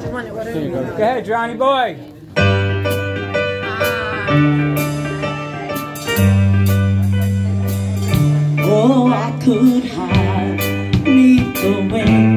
go. go ahead, Johnny boy. Oh, I could hide neath the wind.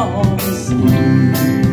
songs.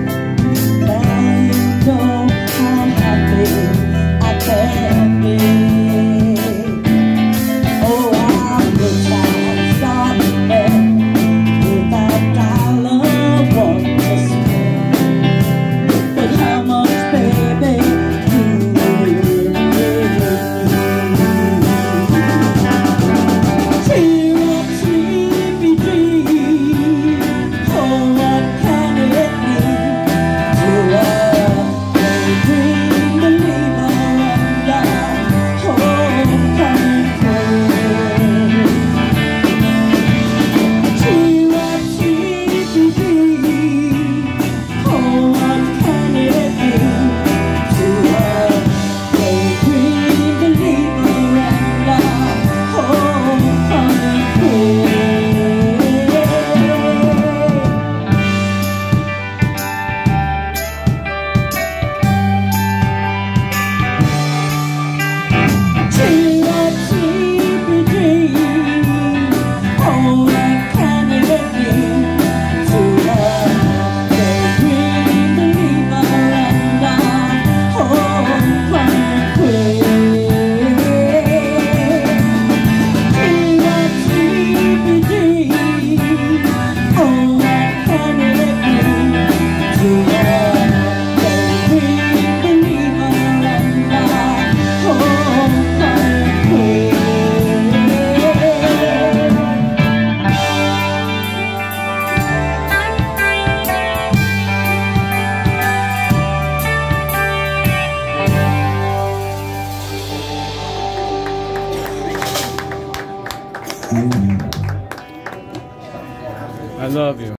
I love you.